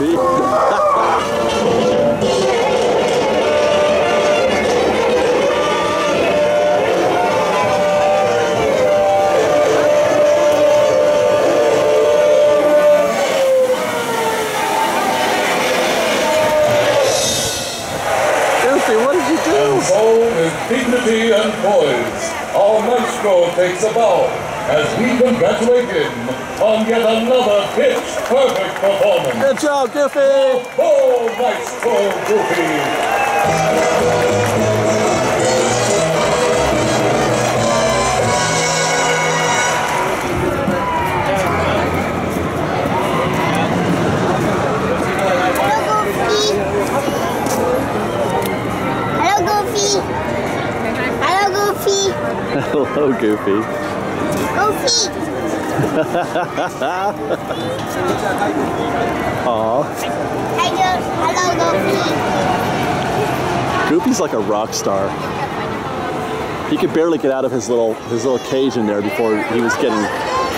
see. What did you do? The bowl is dignity and poise. Our maestro takes a bow as we congratulate him on yet another pitch-perfect performance. Good job, Goofy! Oh, oh Maestro oh, Goofy! Hello, Goofy. Hello, Goofy. Hello, Goofy. Goofy. Aw. Hello, hello, Goofy. Goofy's like a rock star. He could barely get out of his little his little cage in there before he was getting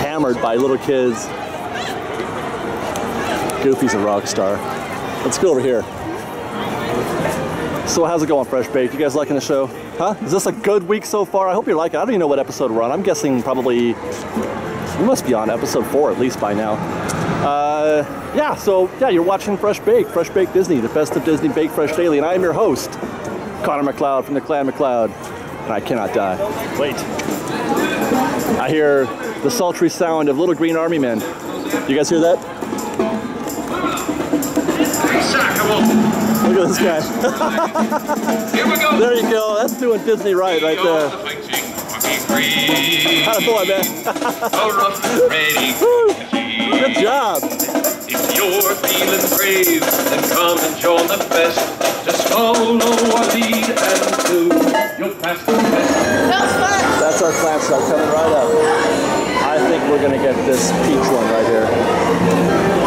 hammered by little kids. Goofy's a rock star. Let's go over here. So how's it going, Fresh Baked? You guys liking the show? Huh? Is this a good week so far? I hope you're liking it. I don't even know what episode we're on. I'm guessing probably we must be on episode four at least by now. Uh, yeah, so yeah, you're watching Fresh Baked, Fresh Baked Disney, the best of Disney Baked Fresh Daily, and I am your host, Connor McLeod from the Clan McLeod, and I cannot die. Wait. I hear the sultry sound of little green army men. You guys hear that? This guy. Here we go. There you go. That's doing Disney right, right there. How's it man? Good job. If you're feeling brave, then come and join the fest. Just follow our lead and do the test. That's our clam shell coming right up. I think we're gonna get this peach one right here.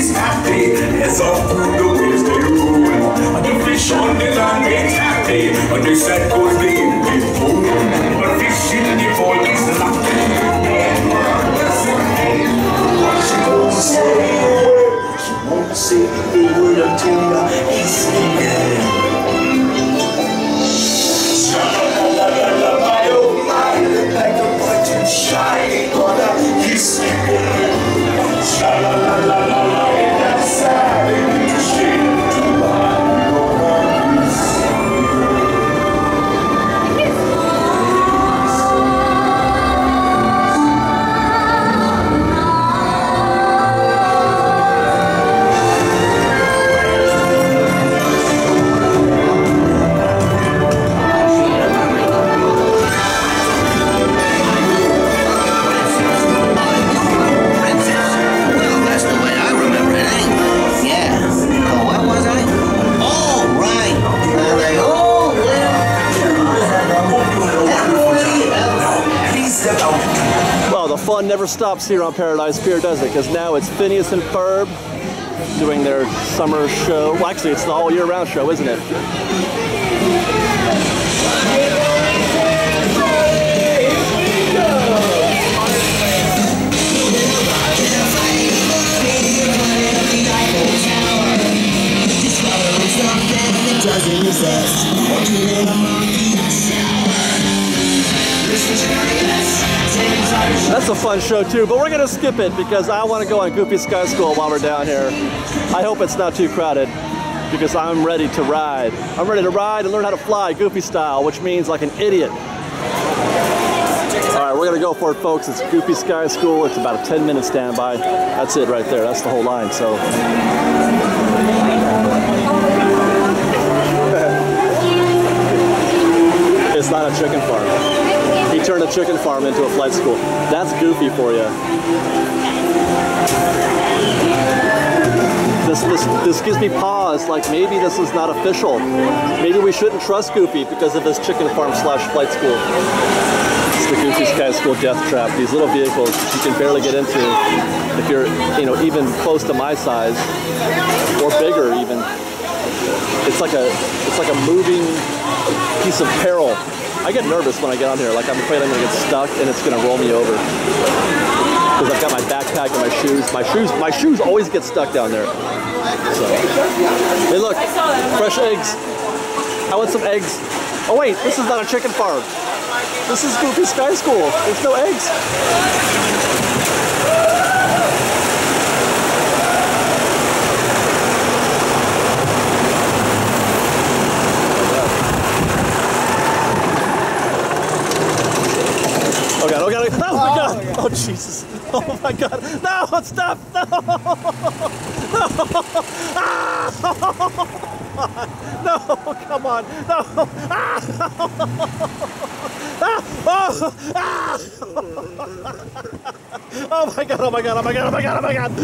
Is happy. As of food the waves they. The fish on the land ain't happy. And the sad goes never stops here on Paradise Pier, does it? Because now it's Phineas and Ferb doing their summer show. Well, actually, it's the all year round show, isn't it? That's a fun show too, but we're gonna skip it because I want to go on Goofy's Sky School while we're down here. I hope it's not too crowded because I'm ready to ride. I'm ready to ride and learn how to fly Goofy style, which means like an idiot. All right, we're gonna go for it, folks. It's Goofy's Sky School. It's about a 10 minute standby. That's it right there. That's the whole line. So. It's not a chicken farm. He turned a chicken farm into a flight school. That's goofy for you. This, this, this gives me pause, like maybe this is not official. Maybe we shouldn't trust Goofy because of this chicken farm slash flight school. It's the Goofy's Sky School Death Trap. These little vehicles you can barely get into if you're, you know, even close to my size or bigger even. It's like a, it's like a moving piece of peril. I get nervous when I get on here. Like I'm afraid I'm gonna get stuck and it's gonna roll me over. Because I've got my backpack and my shoes. My shoes, my shoes always get stuck down there. So, hey, look, fresh eggs. I want some eggs. Oh wait, this is not a chicken farm. This is Goofy's Sky School. There's no eggs. Oh god, oh god, oh my god! Oh Jesus! Oh my god! No, stop! No! No! Ah! No! Come on! No! Ah! Ah! Oh! Ah! Oh my god! Oh my god! Oh my god! Oh my god! Oh my god!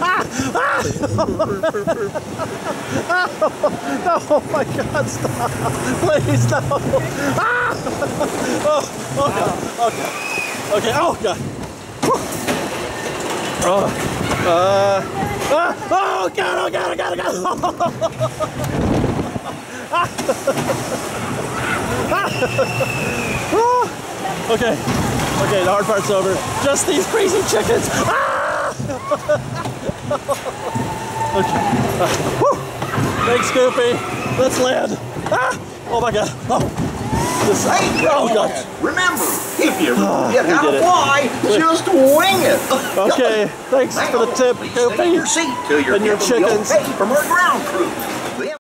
Ah! Ah! Oh my god! Stop! Please no! Ah! Oh, oh god. Okay. Okay. Oh god. Oh. Uh. Ah. Oh god. Oh god. Oh god. Oh god. Ah. Okay. Okay. The hard part's over. Just these crazy chickens. Ah. okay. Uh, whew. Thanks, Scoopy. Let's land. Ah. Oh my god. Oh. This, Hey, oh god. Remember, if you Ah, you gotta it. fly, just wing it. Okay. Thanks for the tip, in your seat till you're And your chickens. okay from our ground crew.